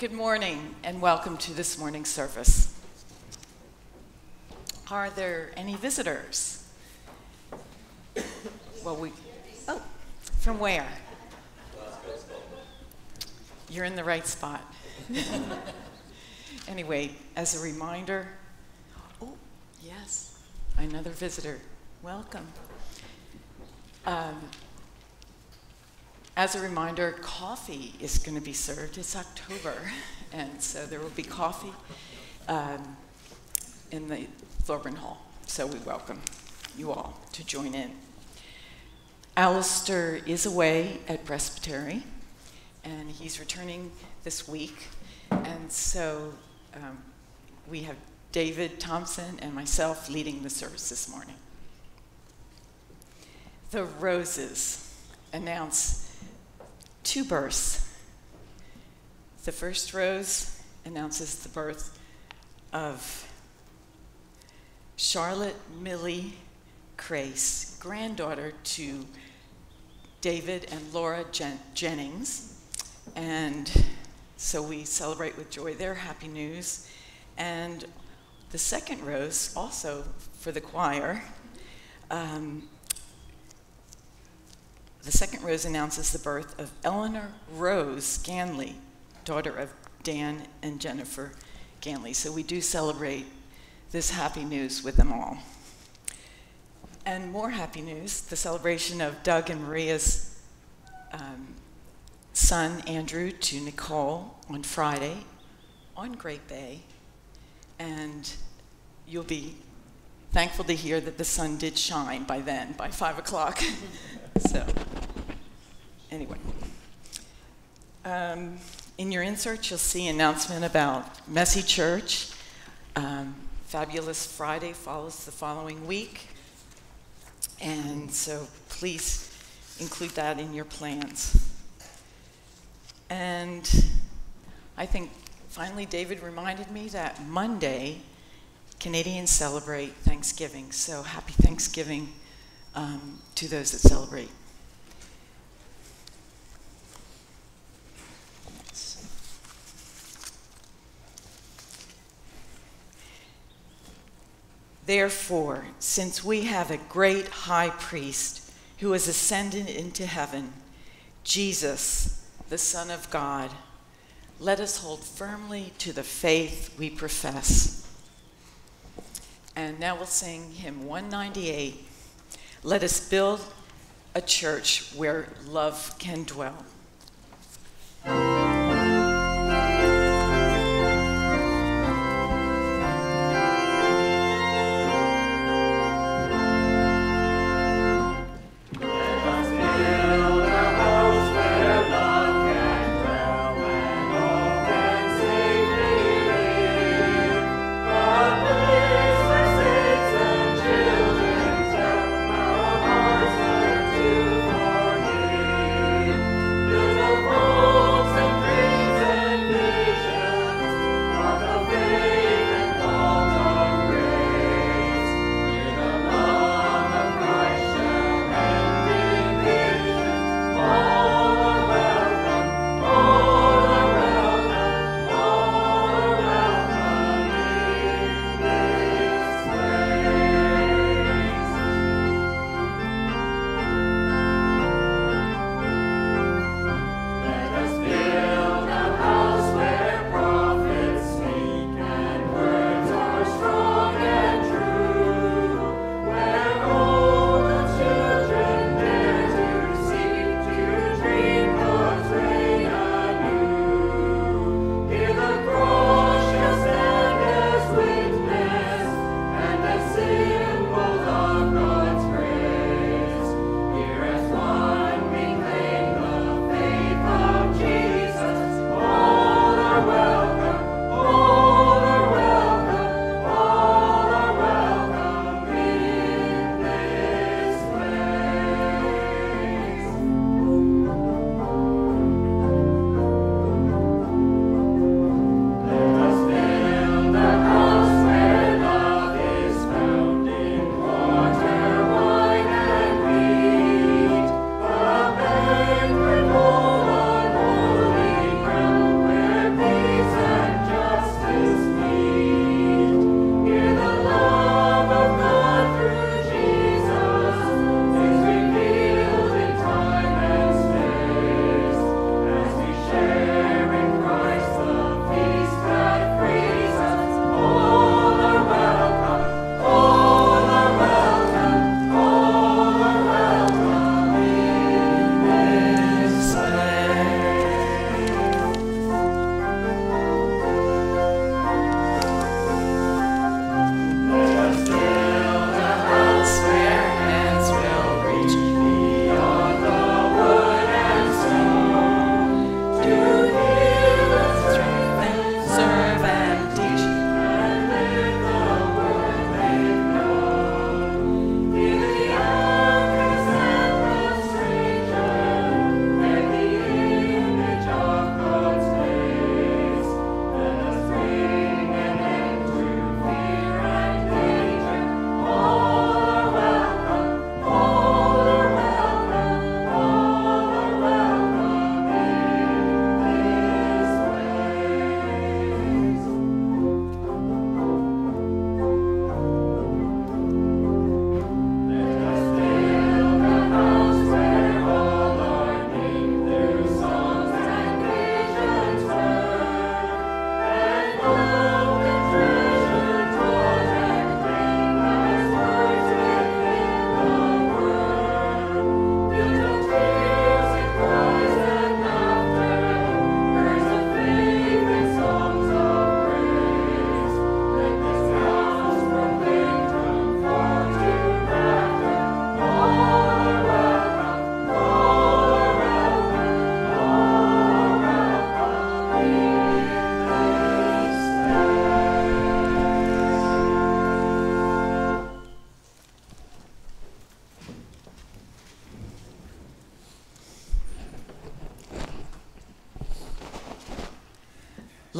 Good morning and welcome to this morning's service. Are there any visitors? Well, we, oh, from where? You're in the right spot. anyway, as a reminder, oh, yes, another visitor. Welcome. Um, as a reminder, coffee is going to be served. It's October, and so there will be coffee um, in the Thorburn Hall. So we welcome you all to join in. Alistair is away at Presbytery, and he's returning this week. And so um, we have David Thompson and myself leading the service this morning. The Roses announce two births. The first rose announces the birth of Charlotte Millie Crace, granddaughter to David and Laura Jen- Jennings. And so we celebrate with joy their happy news. And the second rose, also for the choir, um, the second rose announces the birth of Eleanor Rose Ganley, daughter of Dan and Jennifer Ganley. So we do celebrate this happy news with them all. And more happy news the celebration of Doug and Maria's um, son, Andrew, to Nicole on Friday on Grape Bay. And you'll be thankful to hear that the sun did shine by then, by 5 o'clock. so, anyway. Um, in your insert, you'll see announcement about Messy Church. Um, Fabulous Friday follows the following week. And so please include that in your plans. And I think finally David reminded me that Monday, Canadians celebrate Thanksgiving. So happy Thanksgiving um, to those that celebrate. Therefore, since we have a great high priest who has ascended into heaven, Jesus, the Son of God, let us hold firmly to the faith we profess. And now we'll sing hymn 198. Let us build a church where love can dwell.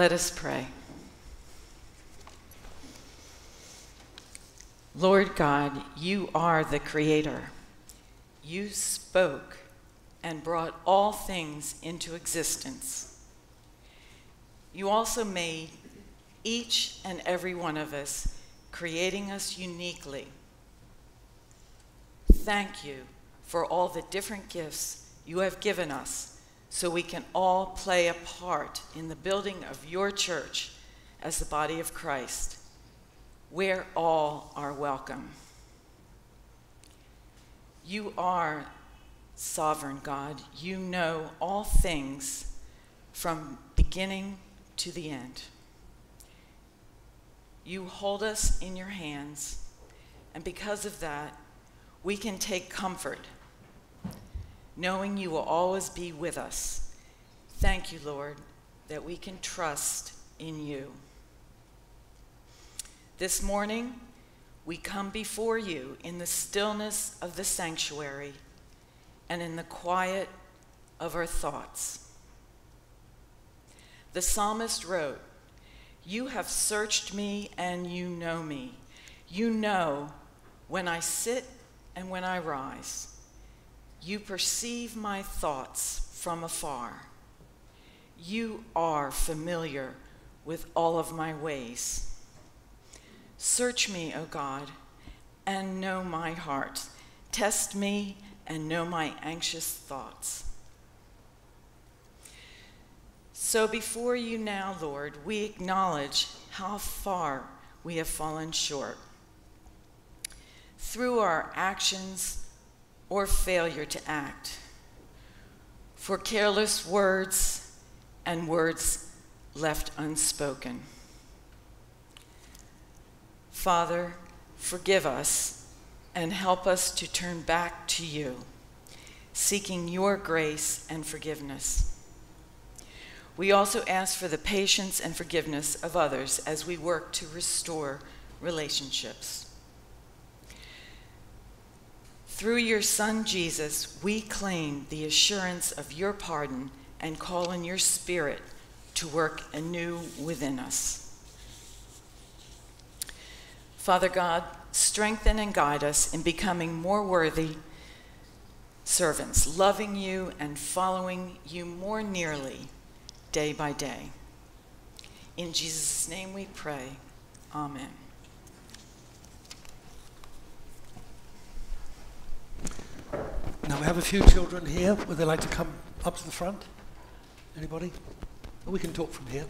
Let us pray. Lord God, you are the Creator. You spoke and brought all things into existence. You also made each and every one of us, creating us uniquely. Thank you for all the different gifts you have given us so we can all play a part in the building of your church as the body of Christ, where all are welcome. You are sovereign God. You know all things from beginning to the end. You hold us in your hands, and because of that, we can take comfort knowing you will always be with us. Thank you, Lord, that we can trust in you. This morning, we come before you in the stillness of the sanctuary and in the quiet of our thoughts. The psalmist wrote, You have searched me and you know me. You know when I sit and when I rise. You perceive my thoughts from afar. You are familiar with all of my ways. Search me, O God, and know my heart. Test me and know my anxious thoughts. So before you now, Lord, we acknowledge how far we have fallen short. Through our actions, or failure to act, for careless words and words left unspoken. Father, forgive us and help us to turn back to you, seeking your grace and forgiveness. We also ask for the patience and forgiveness of others as we work to restore relationships. Through your Son Jesus, we claim the assurance of your pardon and call on your Spirit to work anew within us. Father God, strengthen and guide us in becoming more worthy servants, loving you and following you more nearly day by day. In Jesus' name we pray. Amen. Now we have a few children here. Would they like to come up to the front? Anybody? we can talk from here.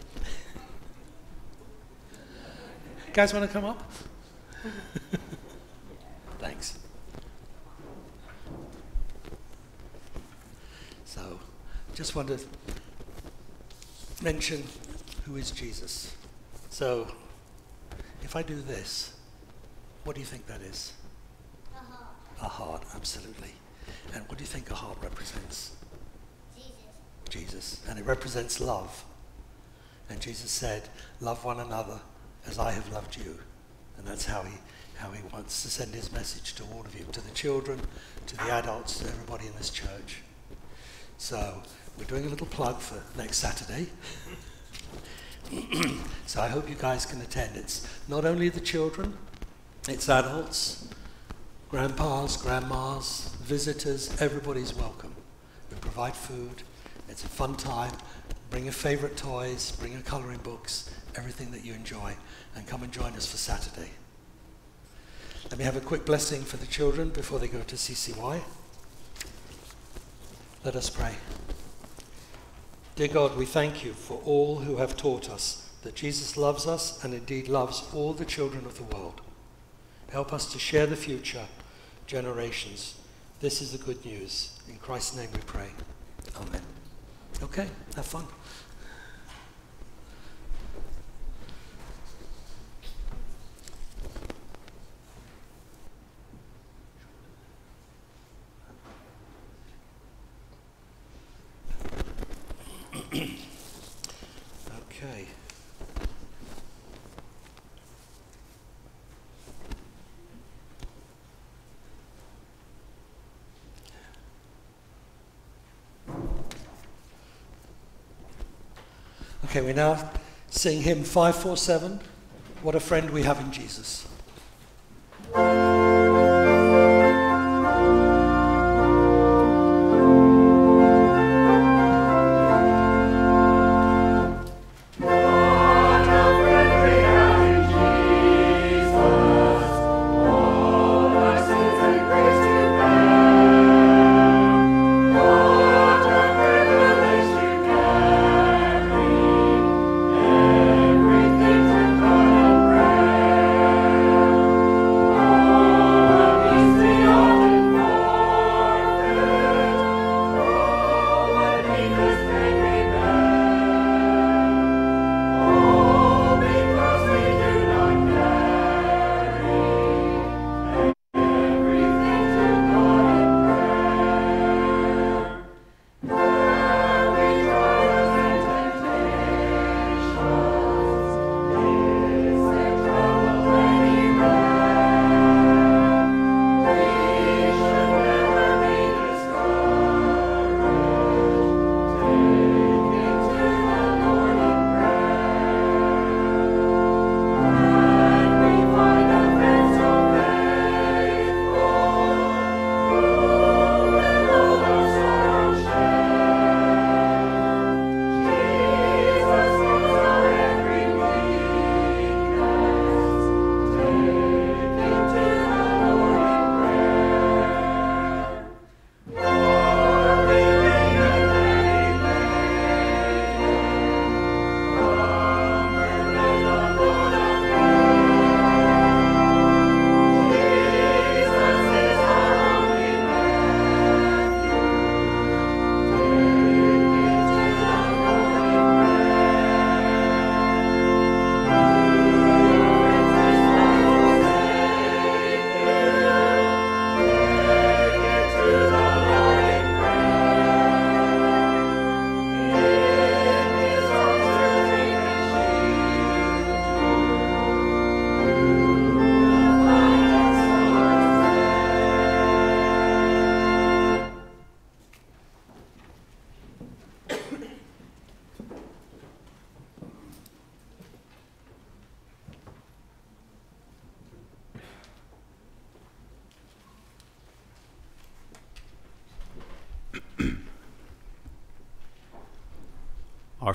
Guys, want to come up? Thanks. So, just want to mention who is Jesus. So, if I do this, what do you think that is? A heart. Absolutely. And what do you think a heart represents? Jesus. Jesus. And it represents love. And Jesus said, Love one another as I have loved you. And that's how he, how he wants to send his message to all of you, to the children, to the adults, to everybody in this church. So we're doing a little plug for next Saturday. so I hope you guys can attend. It's not only the children, it's adults, grandpas, grandmas, visitors, everybody's welcome. We provide food. It's a fun time. Bring your favorite toys, bring your coloring books, everything that you enjoy, and come and join us for Saturday. Let me have a quick blessing for the children before they go to CCY. Let us pray. Dear God, we thank you for all who have taught us that Jesus loves us and indeed loves all the children of the world. Help us to share the future generations. This is the good news. In Christ's name we pray. Amen. Okay, have fun. okay. Okay, we now Sing hymn 547 What a Friend We Have in Jesus.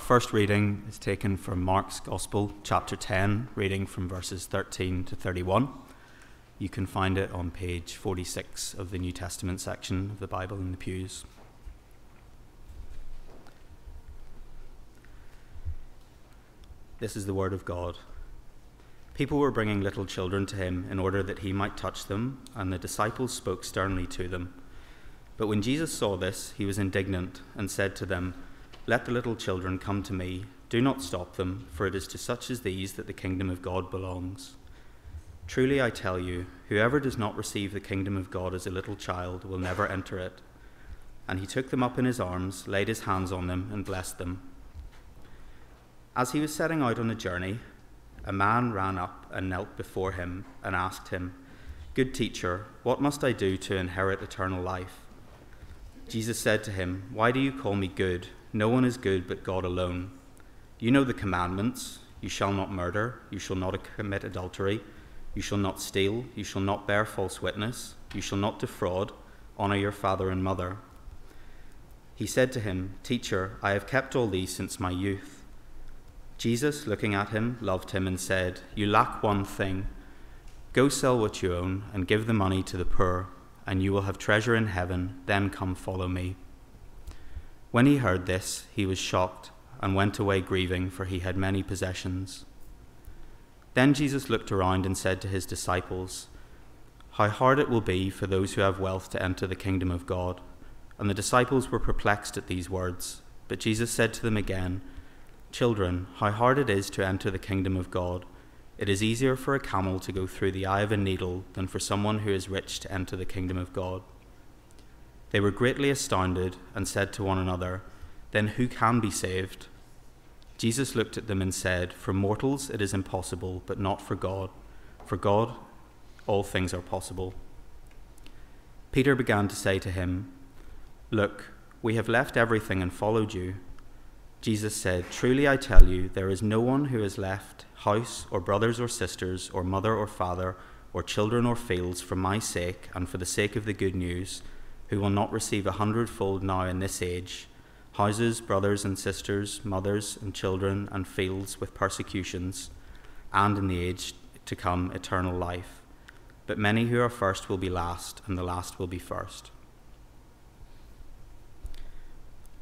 First reading is taken from Mark's Gospel, chapter 10, reading from verses 13 to 31. You can find it on page 46 of the New Testament section of the Bible in the pews. This is the Word of God. People were bringing little children to him in order that he might touch them, and the disciples spoke sternly to them. But when Jesus saw this, he was indignant and said to them, let the little children come to me. Do not stop them, for it is to such as these that the kingdom of God belongs. Truly I tell you, whoever does not receive the kingdom of God as a little child will never enter it. And he took them up in his arms, laid his hands on them, and blessed them. As he was setting out on a journey, a man ran up and knelt before him and asked him, Good teacher, what must I do to inherit eternal life? Jesus said to him, Why do you call me good? No one is good but God alone. You know the commandments you shall not murder, you shall not commit adultery, you shall not steal, you shall not bear false witness, you shall not defraud, honor your father and mother. He said to him, Teacher, I have kept all these since my youth. Jesus, looking at him, loved him and said, You lack one thing. Go sell what you own and give the money to the poor, and you will have treasure in heaven. Then come follow me. When he heard this, he was shocked and went away grieving, for he had many possessions. Then Jesus looked around and said to his disciples, How hard it will be for those who have wealth to enter the kingdom of God. And the disciples were perplexed at these words. But Jesus said to them again, Children, how hard it is to enter the kingdom of God. It is easier for a camel to go through the eye of a needle than for someone who is rich to enter the kingdom of God. They were greatly astounded and said to one another, Then who can be saved? Jesus looked at them and said, For mortals it is impossible, but not for God. For God, all things are possible. Peter began to say to him, Look, we have left everything and followed you. Jesus said, Truly I tell you, there is no one who has left house or brothers or sisters or mother or father or children or fields for my sake and for the sake of the good news, who will not receive a hundredfold now in this age houses, brothers and sisters, mothers and children, and fields with persecutions, and in the age to come eternal life. But many who are first will be last, and the last will be first.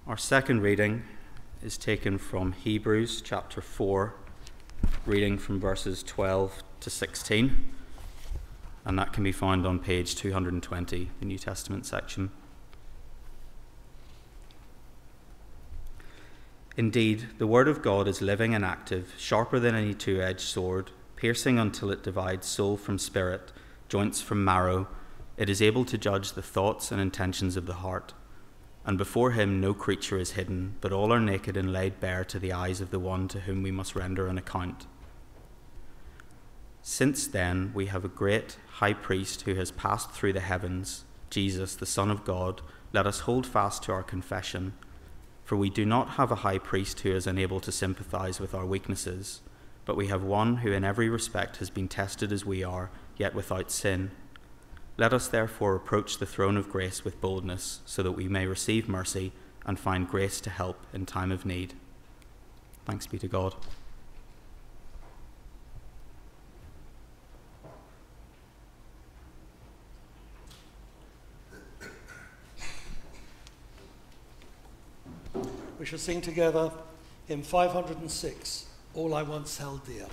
Our second reading is taken from Hebrews chapter 4, reading from verses 12 to 16, and that can be found on page 220, the New Testament section. Indeed, the Word of God is living and active, sharper than any two edged sword, piercing until it divides soul from spirit, joints from marrow. It is able to judge the thoughts and intentions of the heart. And before him no creature is hidden, but all are naked and laid bare to the eyes of the one to whom we must render an account. Since then, we have a great high priest who has passed through the heavens, Jesus, the Son of God. Let us hold fast to our confession. For we do not have a high priest who is unable to sympathize with our weaknesses, but we have one who in every respect has been tested as we are, yet without sin. Let us therefore approach the throne of grace with boldness, so that we may receive mercy and find grace to help in time of need. Thanks be to God. We shall sing together in 506 All I Once Held Dear.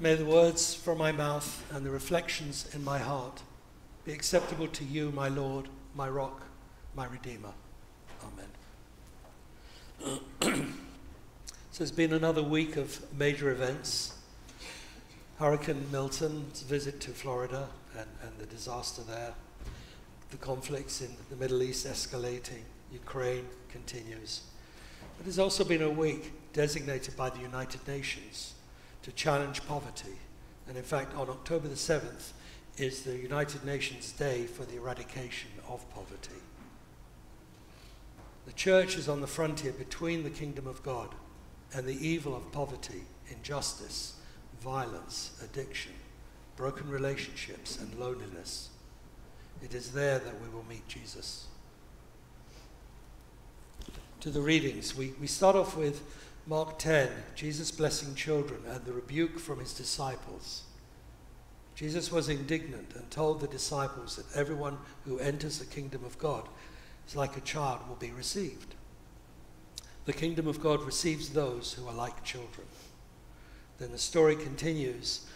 May the words from my mouth and the reflections in my heart be acceptable to you, my Lord, my rock, my Redeemer. Amen. so it's been another week of major events. Hurricane Milton's visit to Florida and, and the disaster there, the conflicts in the Middle East escalating, Ukraine continues. But there's also been a week designated by the United Nations to challenge poverty. And in fact, on October the 7th is the United Nations Day for the Eradication of Poverty. The church is on the frontier between the kingdom of God and the evil of poverty, injustice, violence, addiction, broken relationships, and loneliness. It is there that we will meet Jesus. To the readings, we, we start off with Mark 10, Jesus blessing children and the rebuke from his disciples. Jesus was indignant and told the disciples that everyone who enters the kingdom of God is like a child will be received. The kingdom of God receives those who are like children. Then the story continues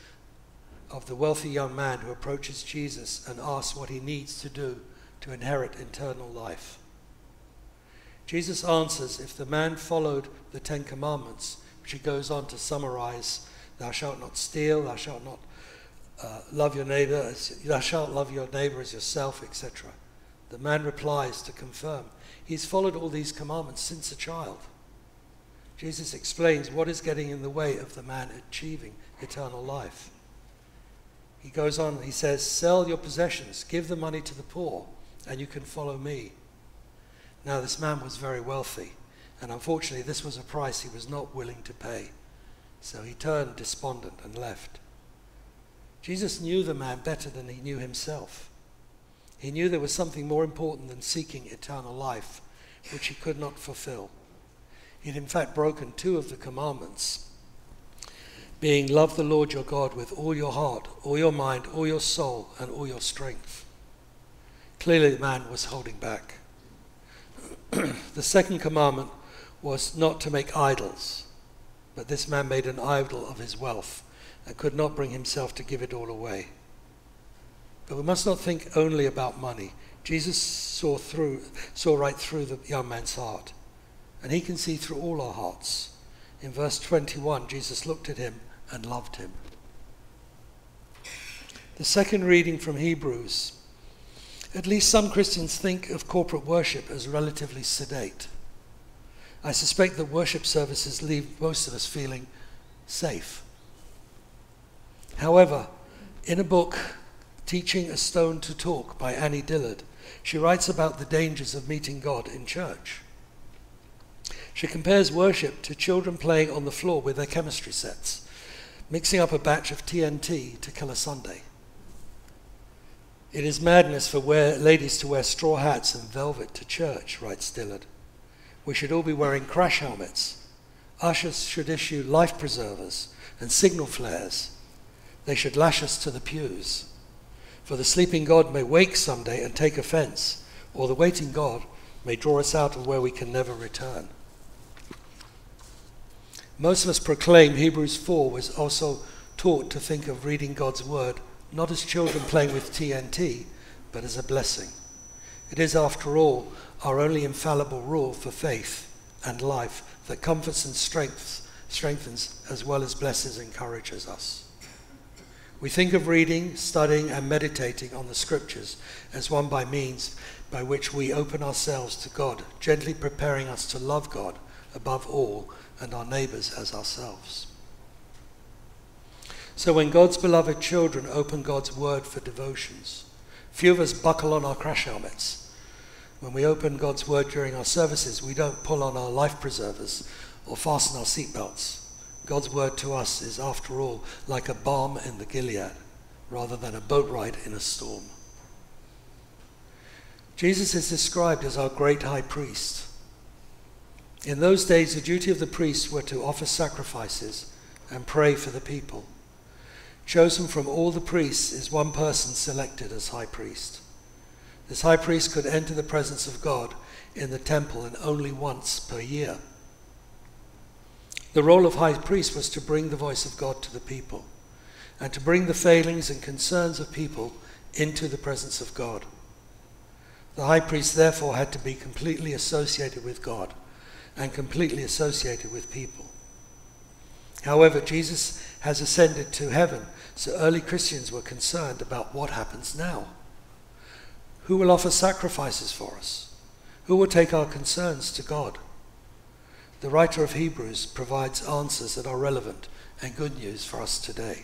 of the wealthy young man who approaches Jesus and asks what he needs to do to inherit eternal life. Jesus answers if the man followed the Ten Commandments, which he goes on to summarize Thou shalt not steal, thou shalt not uh, love your neighbor, thou shalt love your neighbor as yourself, etc. The man replies to confirm he's followed all these commandments since a child. Jesus explains what is getting in the way of the man achieving eternal life. He goes on, he says, Sell your possessions, give the money to the poor, and you can follow me. Now, this man was very wealthy, and unfortunately, this was a price he was not willing to pay. So he turned despondent and left. Jesus knew the man better than he knew himself. He knew there was something more important than seeking eternal life, which he could not fulfill. He had, in fact, broken two of the commandments being, Love the Lord your God with all your heart, all your mind, all your soul, and all your strength. Clearly, the man was holding back. the second commandment was not to make idols, but this man made an idol of his wealth and could not bring himself to give it all away. But we must not think only about money. Jesus saw through saw right through the young man's heart, and he can see through all our hearts. In verse 21, Jesus looked at him and loved him. The second reading from Hebrews at least some Christians think of corporate worship as relatively sedate. I suspect that worship services leave most of us feeling safe. However, in a book, Teaching a Stone to Talk by Annie Dillard, she writes about the dangers of meeting God in church. She compares worship to children playing on the floor with their chemistry sets, mixing up a batch of TNT to kill a Sunday. It is madness for wear, ladies to wear straw hats and velvet to church, writes Dillard. We should all be wearing crash helmets. Ushers should issue life preservers and signal flares. They should lash us to the pews. For the sleeping God may wake someday and take offense, or the waiting God may draw us out of where we can never return. Most of us proclaim Hebrews 4 was also taught to think of reading God's word not as children playing with TNT, but as a blessing. It is, after all, our only infallible rule for faith and life that comforts and strengthens, strengthens as well as blesses and encourages us. We think of reading, studying, and meditating on the scriptures as one by means by which we open ourselves to God, gently preparing us to love God above all and our neighbors as ourselves. So when God's beloved children open God's word for devotions, few of us buckle on our crash helmets. When we open God's word during our services, we don't pull on our life preservers or fasten our seatbelts. God's word to us is, after all, like a balm in the Gilead rather than a boat ride in a storm. Jesus is described as our great high priest. In those days, the duty of the priests were to offer sacrifices and pray for the people. Chosen from all the priests is one person selected as high priest. This high priest could enter the presence of God in the temple and only once per year. The role of high priest was to bring the voice of God to the people and to bring the failings and concerns of people into the presence of God. The high priest therefore had to be completely associated with God and completely associated with people. However, Jesus has ascended to heaven, so early Christians were concerned about what happens now. Who will offer sacrifices for us? Who will take our concerns to God? The writer of Hebrews provides answers that are relevant and good news for us today.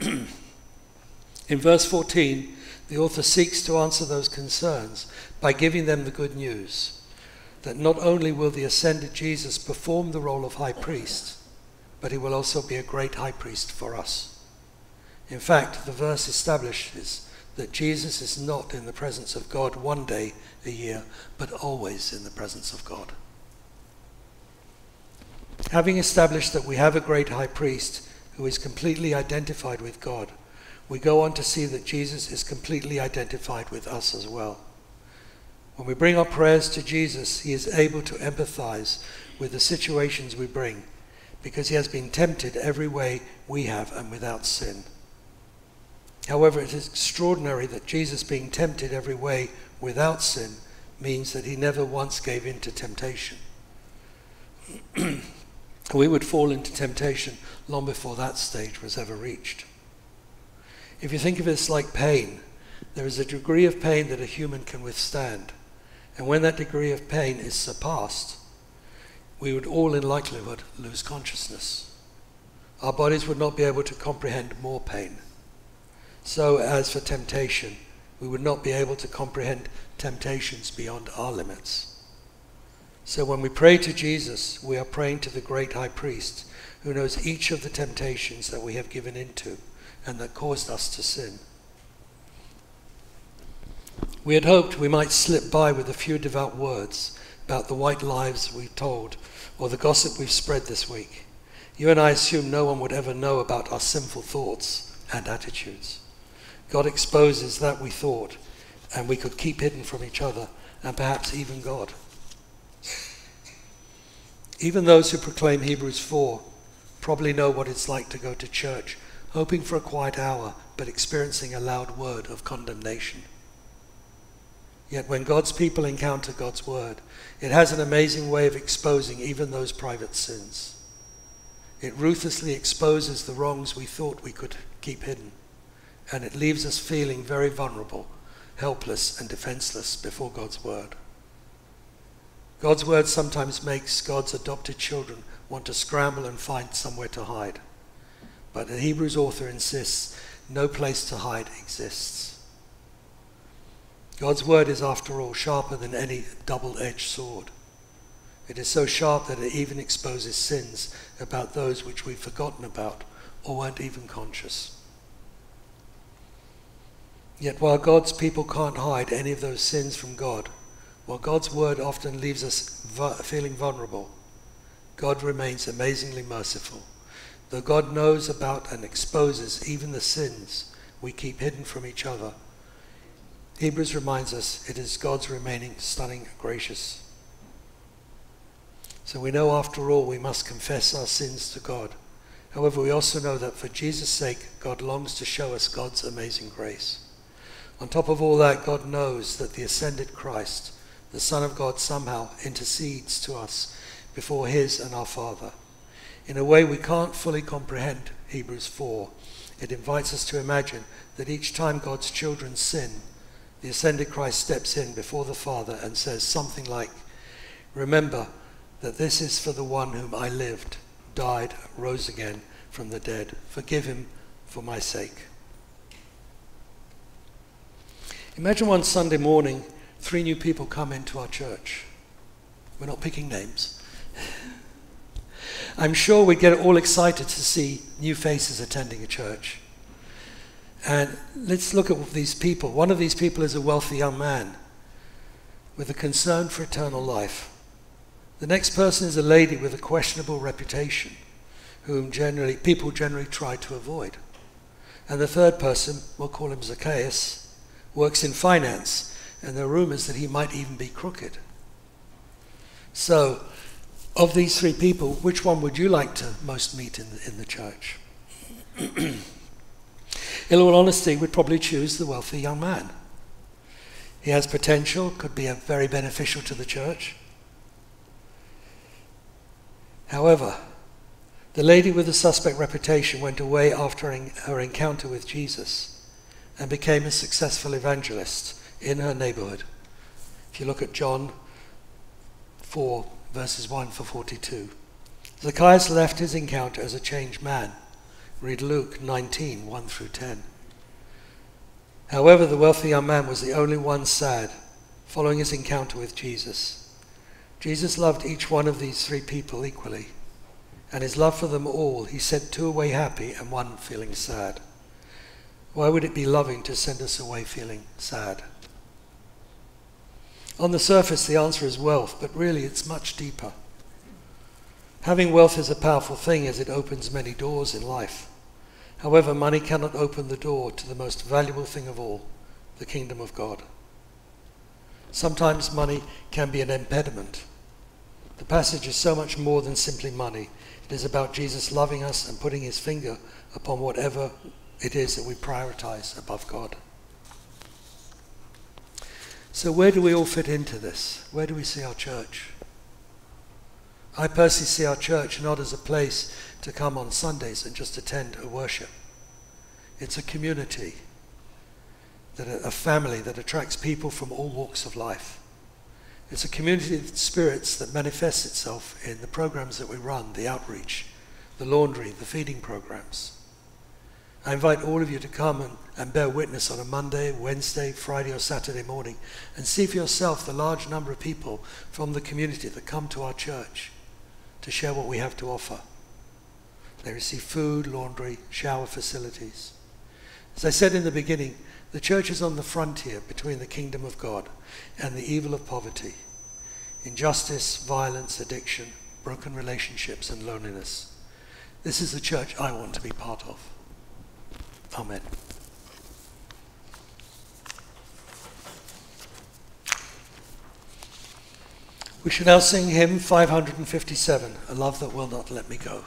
In verse 14, the author seeks to answer those concerns by giving them the good news that not only will the ascended Jesus perform the role of high priest, but he will also be a great high priest for us. In fact, the verse establishes that Jesus is not in the presence of God one day a year, but always in the presence of God. Having established that we have a great high priest who is completely identified with God, we go on to see that Jesus is completely identified with us as well. When we bring our prayers to Jesus, he is able to empathize with the situations we bring because he has been tempted every way we have and without sin. However, it is extraordinary that Jesus being tempted every way without sin means that he never once gave in to temptation. we would fall into temptation long before that stage was ever reached. If you think of this like pain, there is a degree of pain that a human can withstand. And when that degree of pain is surpassed, we would all in likelihood lose consciousness. Our bodies would not be able to comprehend more pain. So, as for temptation, we would not be able to comprehend temptations beyond our limits. So, when we pray to Jesus, we are praying to the great high priest who knows each of the temptations that we have given into and that caused us to sin. We had hoped we might slip by with a few devout words about the white lies we've told or the gossip we've spread this week. You and I assume no one would ever know about our sinful thoughts and attitudes. God exposes that we thought, and we could keep hidden from each other and perhaps even God. Even those who proclaim Hebrews 4 probably know what it's like to go to church hoping for a quiet hour but experiencing a loud word of condemnation. Yet when God's people encounter God's word, it has an amazing way of exposing even those private sins. It ruthlessly exposes the wrongs we thought we could keep hidden, and it leaves us feeling very vulnerable, helpless, and defenseless before God's word. God's word sometimes makes God's adopted children want to scramble and find somewhere to hide. But the Hebrews author insists no place to hide exists. God's word is, after all, sharper than any double edged sword. It is so sharp that it even exposes sins about those which we've forgotten about or weren't even conscious. Yet, while God's people can't hide any of those sins from God, while God's word often leaves us feeling vulnerable, God remains amazingly merciful. Though God knows about and exposes even the sins we keep hidden from each other Hebrews reminds us it is God's remaining stunning gracious. So we know after all we must confess our sins to God. However, we also know that for Jesus' sake, God longs to show us God's amazing grace. On top of all that, God knows that the ascended Christ, the Son of God, somehow intercedes to us before His and our Father. In a way we can't fully comprehend, Hebrews 4. It invites us to imagine that each time God's children sin, the ascended Christ steps in before the Father and says something like, Remember that this is for the one whom I lived, died, rose again from the dead. Forgive him for my sake. Imagine one Sunday morning, three new people come into our church. We're not picking names. I'm sure we'd get all excited to see new faces attending a church. And let's look at these people. One of these people is a wealthy young man with a concern for eternal life. The next person is a lady with a questionable reputation, whom generally people generally try to avoid. And the third person, we'll call him Zacchaeus, works in finance, and there are rumors that he might even be crooked. So, of these three people, which one would you like to most meet in the, in the church? In all honesty, we'd probably choose the wealthy young man. He has potential, could be very beneficial to the church. However, The lady with the suspect reputation went away after her encounter with Jesus and became a successful evangelist in her neighborhood. If you look at John 4, verses 1 for 42. Zacchaeus left his encounter as a changed man. Read Luke 19, 1 through 10. However, the wealthy young man was the only one sad following his encounter with Jesus. Jesus loved each one of these three people equally, and his love for them all, he sent two away happy and one feeling sad. Why would it be loving to send us away feeling sad? On the surface, the answer is wealth, but really it's much deeper. Having wealth is a powerful thing as it opens many doors in life. However, money cannot open the door to the most valuable thing of all, the kingdom of God. Sometimes money can be an impediment. The passage is so much more than simply money. It is about Jesus loving us and putting his finger upon whatever it is that we prioritize above God. So, where do we all fit into this? Where do we see our church? I personally see our church not as a place to come on Sundays and just attend a worship. It's a community, that a family that attracts people from all walks of life. It's a community of spirits that manifests itself in the programs that we run, the outreach, the laundry, the feeding programs. I invite all of you to come and, and bear witness on a Monday, Wednesday, Friday, or Saturday morning and see for yourself the large number of people from the community that come to our church to share what we have to offer. They receive food, laundry, shower facilities. As I said in the beginning, the church is on the frontier between the kingdom of God and the evil of poverty, injustice, violence, addiction, broken relationships, and loneliness. This is the church I want to be part of. Amen. We shall now sing hymn 557, A Love That Will Not Let Me Go.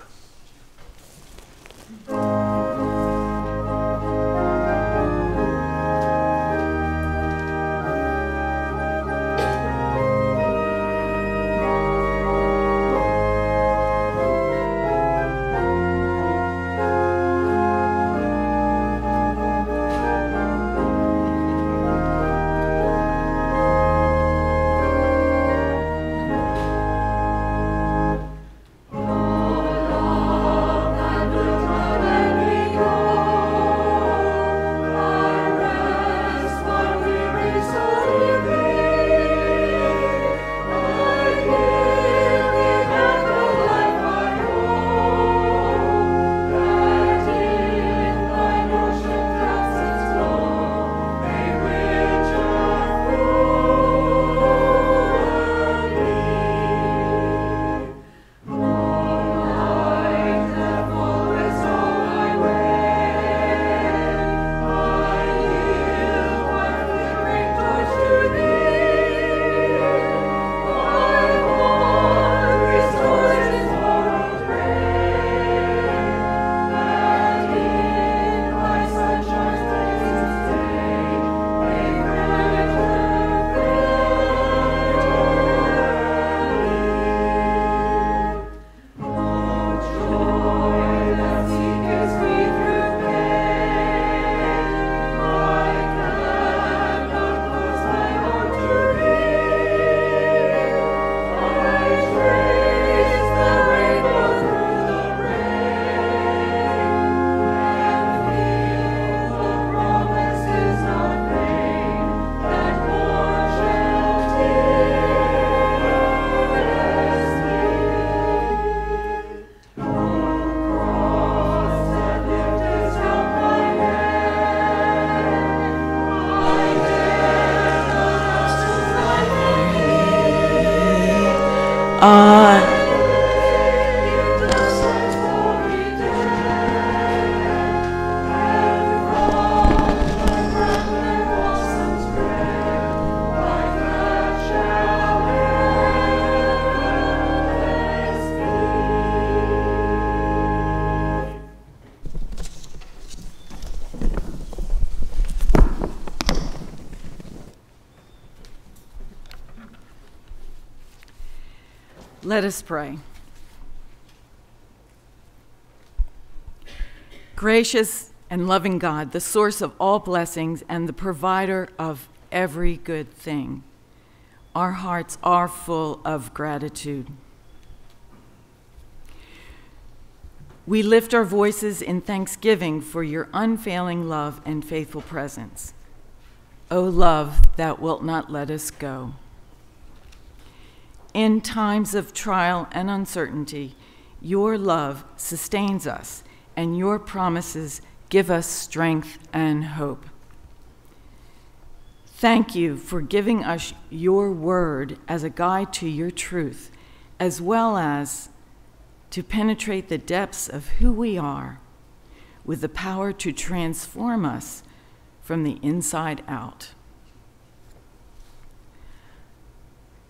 Let us pray. Gracious and loving God, the source of all blessings and the provider of every good thing, our hearts are full of gratitude. We lift our voices in thanksgiving for your unfailing love and faithful presence. O love that wilt not let us go. In times of trial and uncertainty, your love sustains us, and your promises give us strength and hope. Thank you for giving us your word as a guide to your truth, as well as to penetrate the depths of who we are with the power to transform us from the inside out.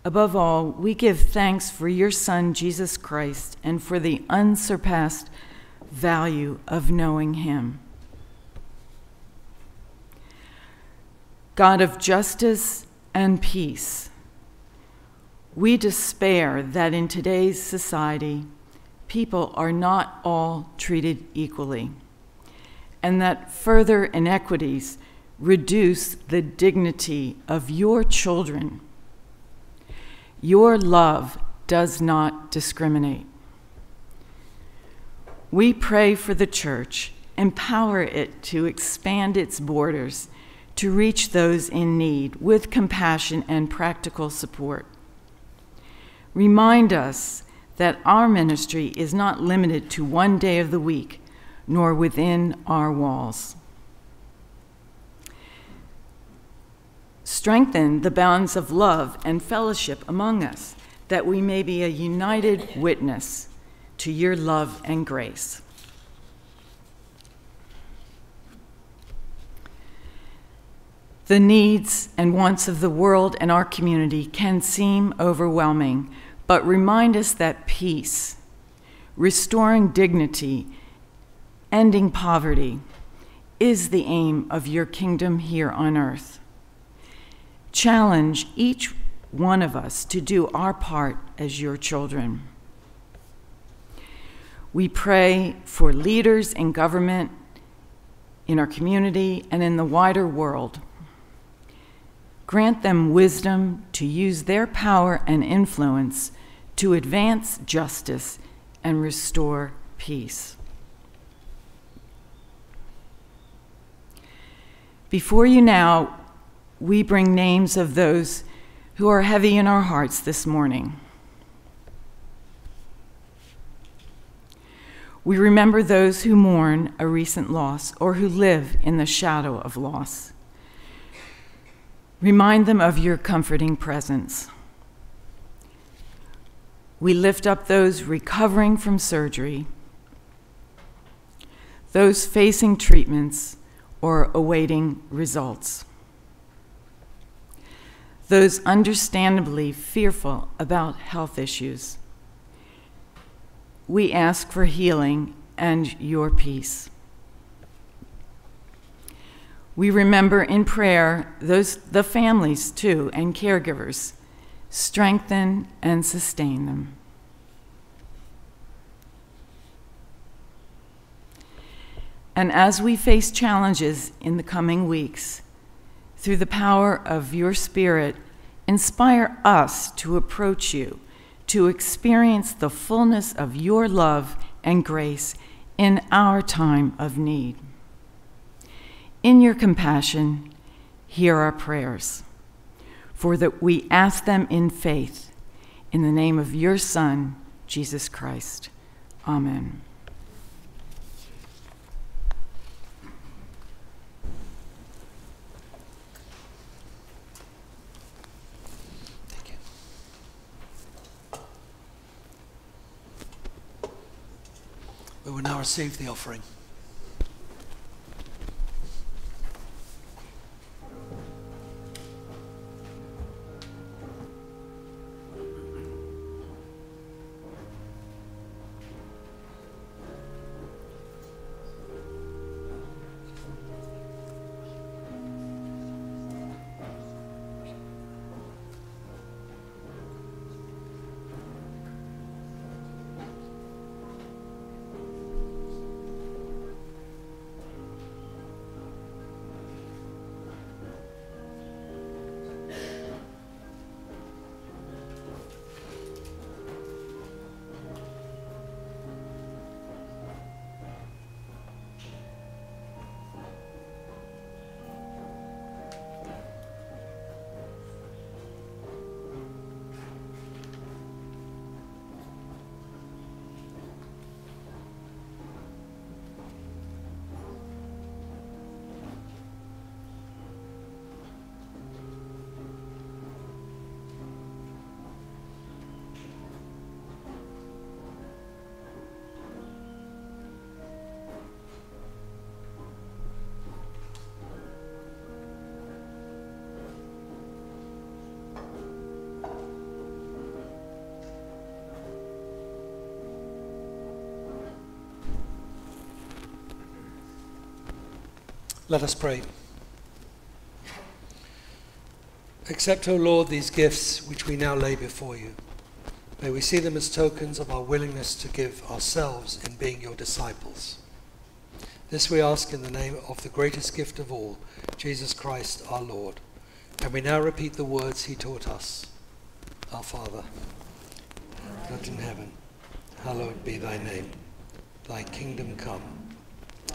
Above all, we give thanks for your Son, Jesus Christ, and for the unsurpassed value of knowing him. God of justice and peace, we despair that in today's society, people are not all treated equally, and that further inequities reduce the dignity of your children your love does not discriminate. We pray for the church, empower it to expand its borders to reach those in need with compassion and practical support. Remind us that our ministry is not limited to one day of the week, nor within our walls. Strengthen the bonds of love and fellowship among us, that we may be a united witness to your love and grace. The needs and wants of the world and our community can seem overwhelming, but remind us that peace, restoring dignity, ending poverty, is the aim of your kingdom here on earth challenge each one of us to do our part as your children. We pray for leaders in government, in our community, and in the wider world. Grant them wisdom to use their power and influence to advance justice and restore peace. Before you now, we bring names of those who are heavy in our hearts this morning. We remember those who mourn a recent loss or who live in the shadow of loss. Remind them of your comforting presence. We lift up those recovering from surgery, those facing treatments or awaiting results those understandably fearful about health issues. We ask for healing and your peace. We remember in prayer those the families too and caregivers. Strengthen and sustain them. And as we face challenges in the coming weeks, through the power of your Spirit, inspire us to approach you, to experience the fullness of your love and grace in our time of need. In your compassion, hear our prayers, for that we ask them in faith, in the name of your Son, Jesus Christ. Amen. We will now receive the offering. Let us pray. Accept, O Lord, these gifts which we now lay before you. May we see them as tokens of our willingness to give ourselves in being your disciples. This we ask in the name of the greatest gift of all, Jesus Christ our Lord. And we now repeat the words he taught us. Our Father, art in heaven, hallowed be thy name. Thy kingdom come,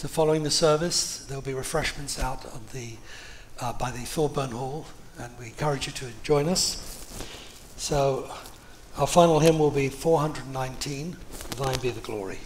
So, following the service, there'll be refreshments out the, uh, by the Thorburn Hall, and we encourage you to join us. So, our final hymn will be 419 Thine be the glory.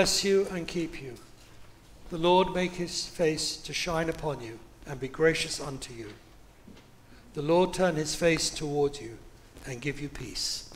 Bless you and keep you. The Lord make his face to shine upon you and be gracious unto you. The Lord turn his face toward you and give you peace.